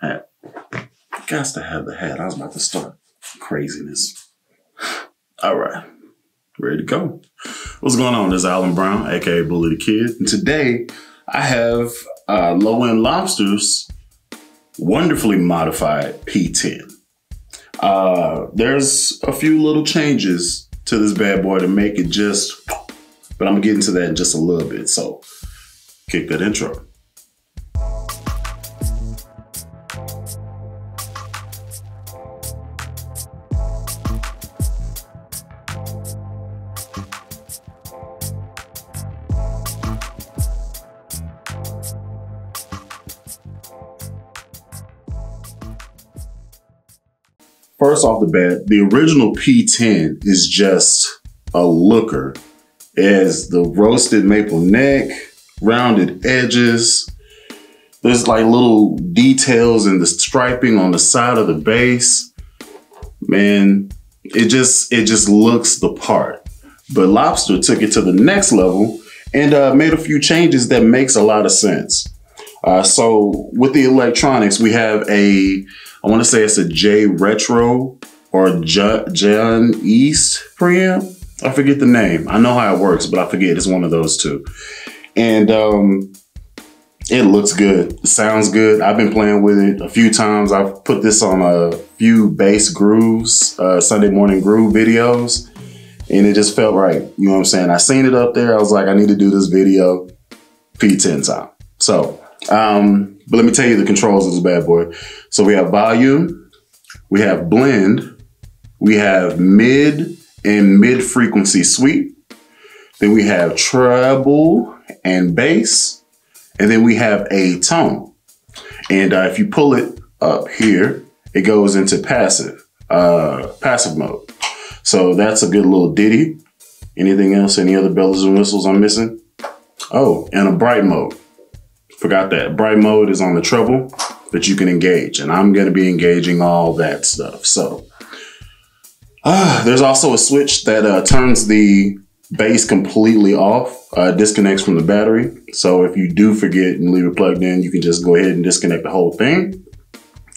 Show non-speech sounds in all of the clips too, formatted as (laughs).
Hat. Got to have the hat. I was about to start craziness. All right. Ready to go. What's going on? This is Allen Brown, aka Bully the Kid. And today I have uh, Low End Lobsters wonderfully modified P10. Uh, there's a few little changes to this bad boy to make it just, but I'm gonna get into that in just a little bit. So kick that intro. First off the bat, the original P10 is just a looker. Has the roasted maple neck, rounded edges. There's like little details in the striping on the side of the bass. Man, it just it just looks the part. But Lobster took it to the next level and uh, made a few changes that makes a lot of sense. Uh, so with the electronics, we have a I want to say it's a J Retro or J John East preamp. I forget the name. I know how it works, but I forget it's one of those two. And um, it looks good. It sounds good. I've been playing with it a few times. I've put this on a few bass grooves, uh, Sunday morning groove videos, and it just felt right. You know what I'm saying? I seen it up there. I was like, I need to do this video P10 time. So um, but let me tell you the controls of this bad boy. So we have volume, we have blend, we have mid and mid frequency sweep. Then we have treble and bass, and then we have a tone. And uh, if you pull it up here, it goes into passive, uh, passive mode. So that's a good little ditty. Anything else? Any other bells and whistles I'm missing? Oh, and a bright mode. Forgot that. Bright mode is on the treble that you can engage, and I'm to be engaging all that stuff. So uh, there's also a switch that uh, turns the bass completely off, uh, disconnects from the battery. So if you do forget and leave it plugged in, you can just go ahead and disconnect the whole thing.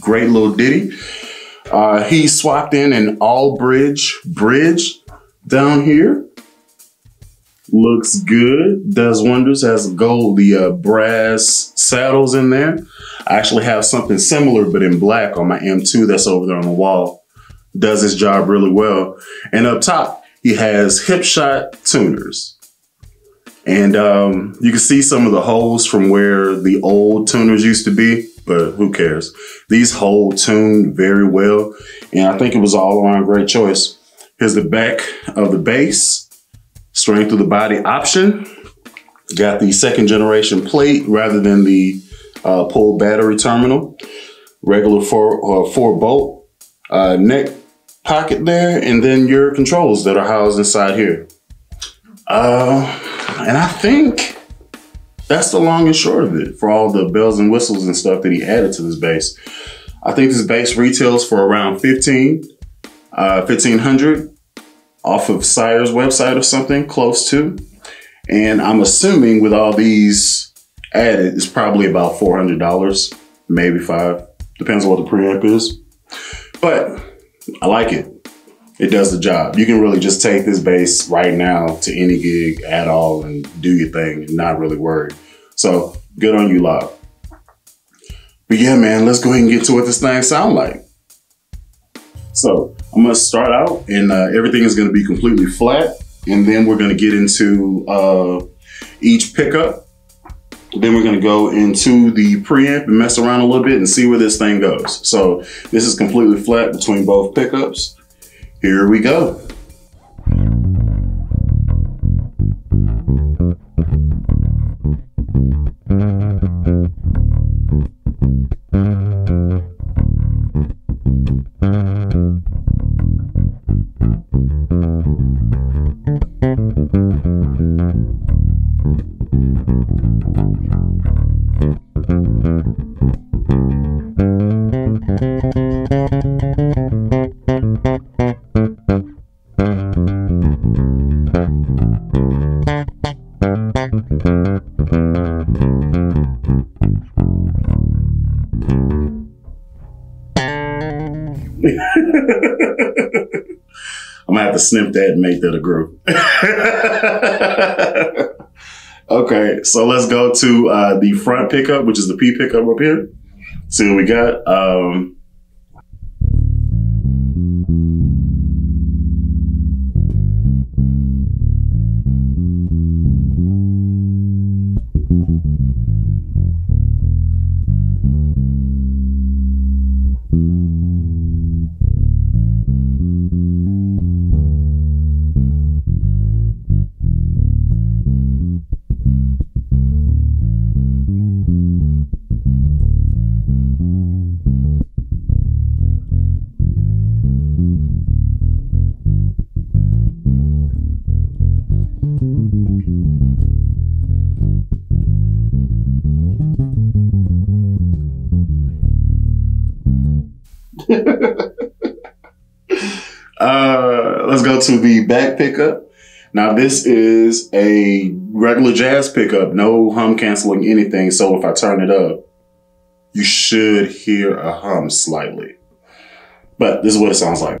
Great little ditty. Uh, he swapped in an Albridge bridge down here looks good, does wonders, has gold, the uh, brass saddles in there. I actually have something similar, but in black on my M2 that's over there on the wall. Does his job really well. And up top, he has Hipshot tuners. And um, you can see some of the holes from where the old tuners used to be, but who cares? These hold tune very well. And I think it was all around great choice. Here's the back of the bass. Strength of the body option. Got the second generation plate rather than the uh, pull battery terminal. Regular four, uh, four bolt uh, neck pocket there, and then your controls that are housed inside here. Uh, and I think that's the long and short of it for all the bells and whistles and stuff that he added to this bass. I think this bass retails for around 15, uh, 1500 off of Sire's website or something close to. And I'm assuming with all these added, it's probably about $400, maybe five. Depends on what the preamp is. But I like it. It does the job. You can really just take this bass right now to any gig at all and do your thing and not really worry. So good on you, Lob. But yeah, man, let's go ahead and get to what this thing sound like. So I'm gonna start out and uh, everything is gonna be completely flat. And then we're gonna get into uh, each pickup. Then we're gonna go into the preamp and mess around a little bit and see where this thing goes. So this is completely flat between both pickups. Here we go. Snip that and make that a group. (laughs) okay, so let's go to uh, the front pickup, which is the P pickup up here. See what we got. Um, to the back pickup. Now this is a regular jazz pickup, no hum canceling anything. So if I turn it up, you should hear a hum slightly. But this is what it sounds like.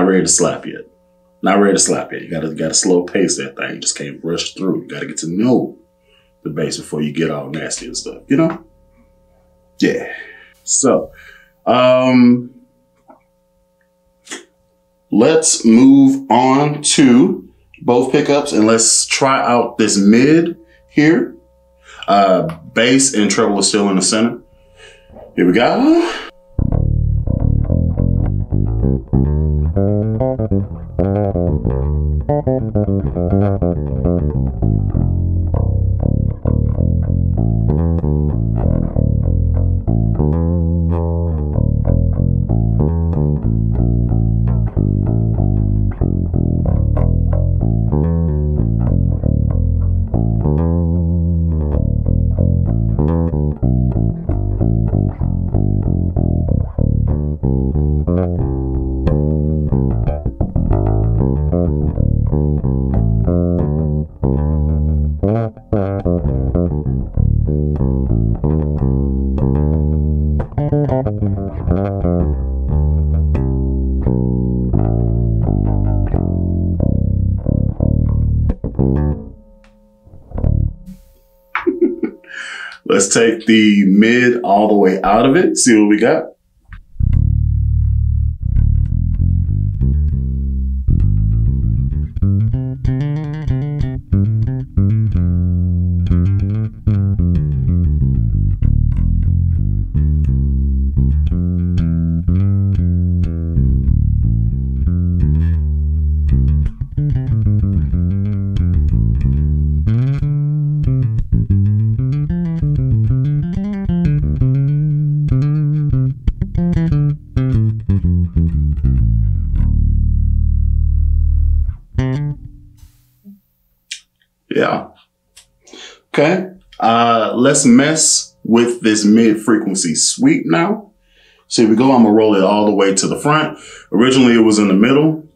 Not ready to slap yet. Not ready to slap yet. You gotta gotta slow pace that thing. You just can't rush through. You gotta get to know the bass before you get all nasty and stuff. You know? Yeah. So, um, let's move on to both pickups and let's try out this mid here. Uh, bass and treble is still in the center. Here we go. Mm-hmm. Let's take the mid all the way out of it, see what we got. Okay. Uh, let's mess with this mid frequency sweep now. So here we go. I'm gonna roll it all the way to the front. Originally it was in the middle.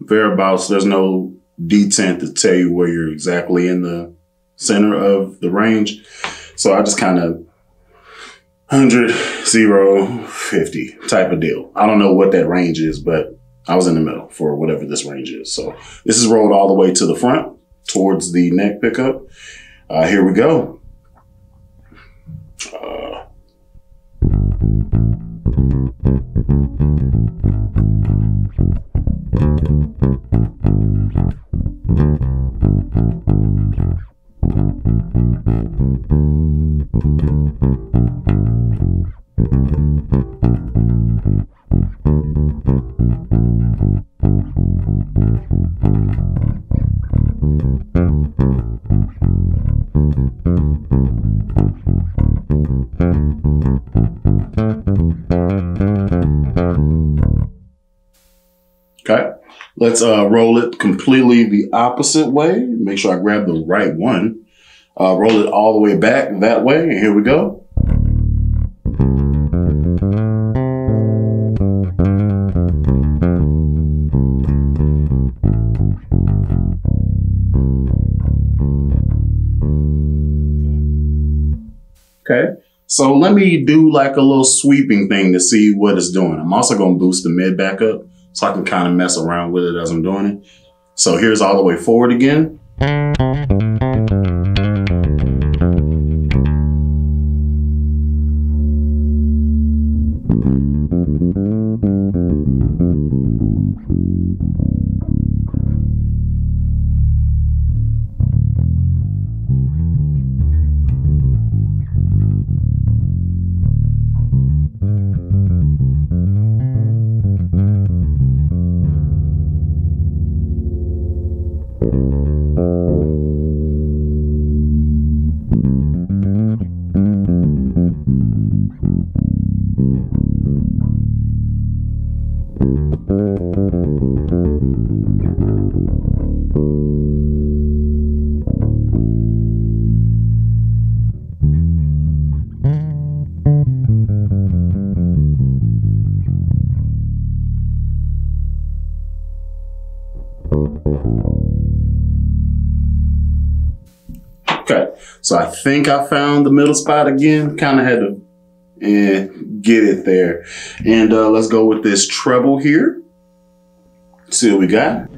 Thereabouts, there's no detent to tell you where you're exactly in the center of the range. So I just kind of 100, 0, 50 type of deal. I don't know what that range is, but I was in the middle for whatever this range is. So this is rolled all the way to the front towards the neck pickup. Uh, here we go. Uh, Let's uh, roll it completely the opposite way. Make sure I grab the right one. Uh, roll it all the way back that way. And here we go. Okay. So let me do like a little sweeping thing to see what it's doing. I'm also going to boost the mid back up so I can kind of mess around with it as I'm doing it. So here's all the way forward again. So I think I found the middle spot again. Kind of had to eh, get it there. And uh, let's go with this treble here. See what we got.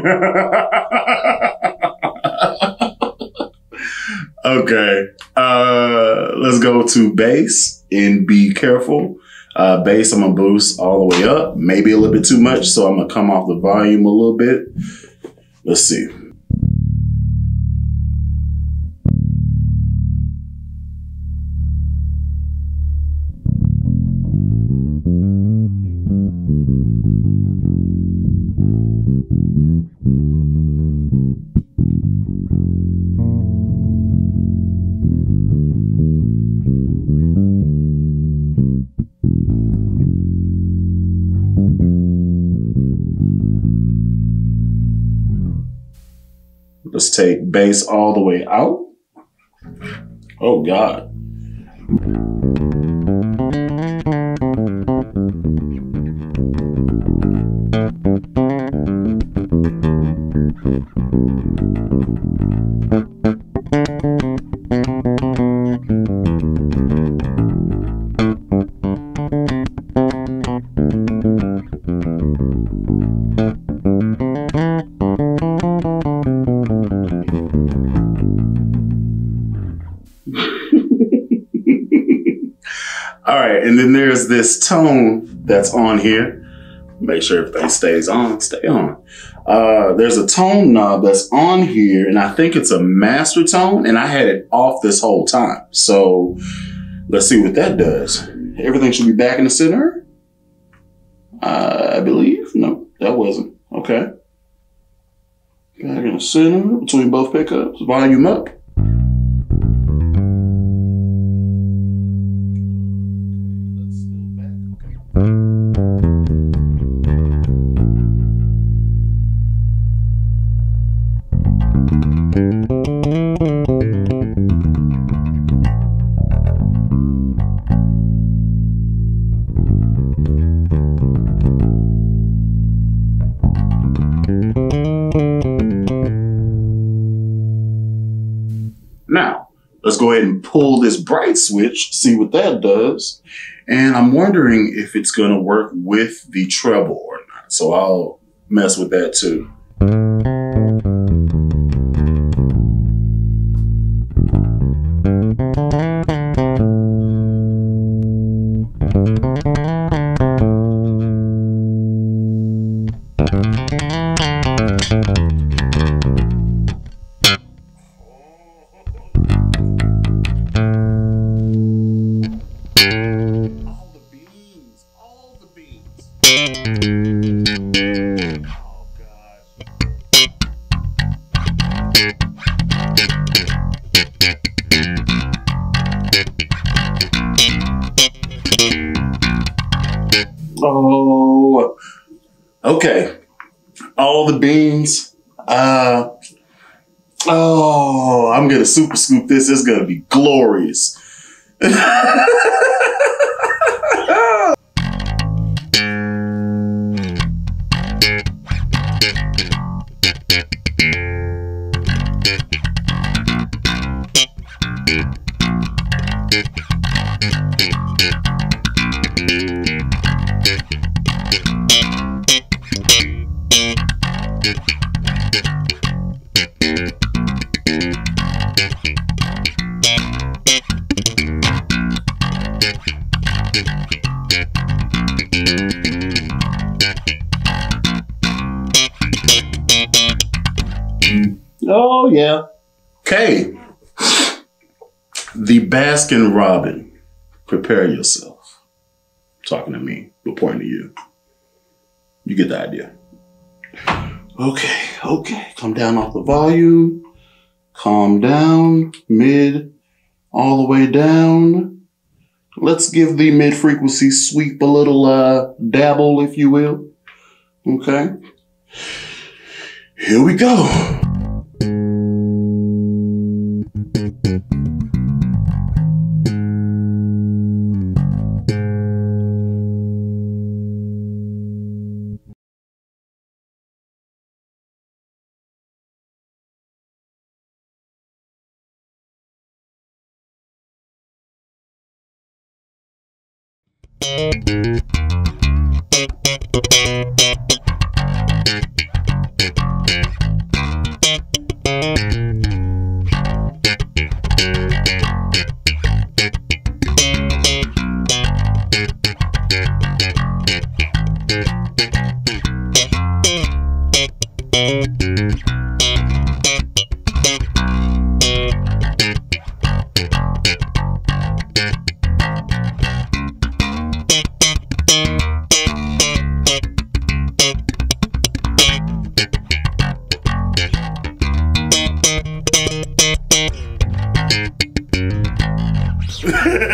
(laughs) okay. Uh, let's go to bass and be careful. Uh, bass, I'm gonna boost all the way up, maybe a little bit too much, so I'm gonna come off the volume a little bit. Let's see. Let's take bass all the way out. Oh God. All right, and then there's this tone that's on here. Make sure everything stays on, stay on. Uh, there's a tone knob that's on here, and I think it's a master tone, and I had it off this whole time. So let's see what that does. Everything should be back in the center. Uh, I believe. No, that wasn't. Okay. Back in the center between both pickups. Volume up. Mm-hmm. Bright switch, see what that does. And I'm wondering if it's going to work with the treble or not. So I'll mess with that too. Scoop this. It's gonna be glorious. (laughs) Okay. The Baskin Robin. Prepare yourself. Talking to me, but pointing to you. You get the idea. Okay, okay. Come down off the volume. Calm down. Mid. All the way down. Let's give the mid frequency sweep a little uh, dabble, if you will. Okay. Here we go. Música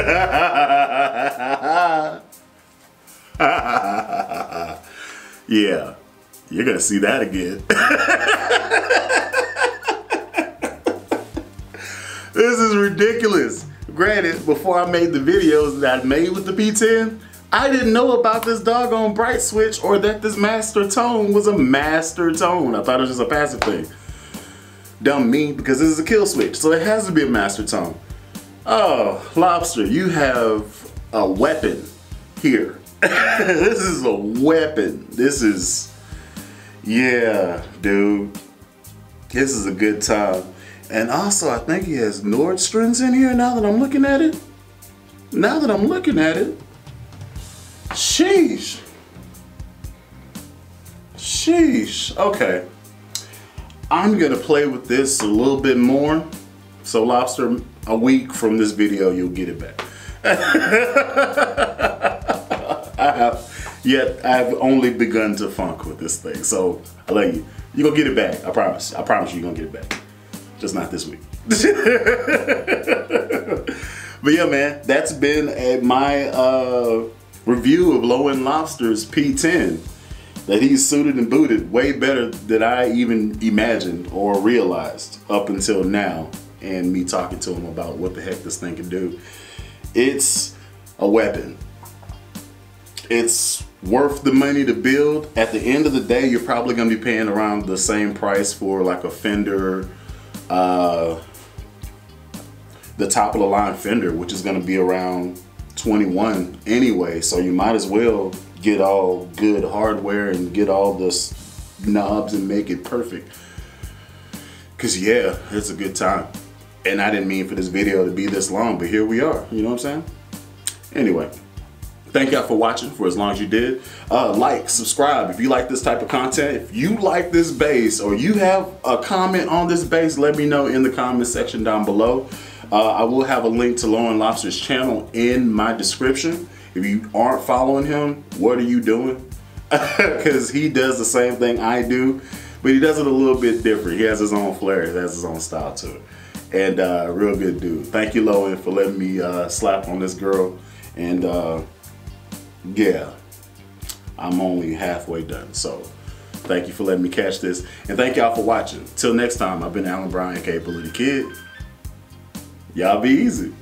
(laughs) yeah, you're gonna see that again. (laughs) this is ridiculous. Granted, before I made the videos that I made with the P10, I didn't know about this doggone bright switch or that this master tone was a master tone. I thought it was just a passive thing. Dumb me, because this is a kill switch, so it has to be a master tone. Oh, Lobster, you have a weapon here. (laughs) this is a weapon. This is, yeah, dude. This is a good time. And also, I think he has Nordstrands in here now that I'm looking at it. Now that I'm looking at it. Sheesh. Sheesh. Okay. I'm going to play with this a little bit more. So, Lobster, a week from this video, you'll get it back. (laughs) I have, yet I've only begun to funk with this thing. So, I love you. You're to get it back. I promise. I promise you, you're to get it back just not this week. (laughs) but yeah, man, that's been a, my uh, review of Low End Lobster's P10. That he's suited and booted way better than I even imagined or realized up until now, and me talking to him about what the heck this thing can do. It's a weapon. It's worth the money to build. At the end of the day, you're probably gonna be paying around the same price for like a Fender uh, the top of the line fender, which is gonna be around 21 anyway. So you might as well get all good hardware and get all the knobs and make it perfect. Cause yeah, it's a good time. And I didn't mean for this video to be this long, but here we are, you know what I'm saying? Anyway, thank y'all for watching for as long as you did. Uh, like, subscribe if you like this type of content. If you like this bass or you have a comment on this bass, let me know in the comment section down below. Uh, I will have a link to Lowend Lobster's channel in my description. If you aren't following him, what are you doing? (laughs) Because he does the same thing I do, but he does it a little bit different. He has his own flair, he has his own style to it. And uh, real good dude. Thank you, Lowend, for letting me uh, slap on this girl. And uh, yeah, I'm only halfway done. So thank you for letting me catch this. And thank y'all for watching. Till next time, I've been Allen Brown, the kid. Y'all be easy.